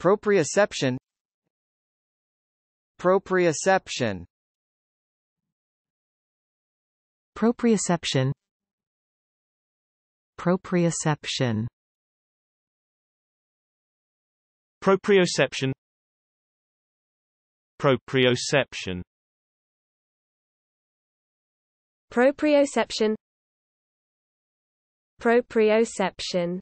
proprioception proprioception proprioception proprioception proprioception proprioception proprioception. Proprioception.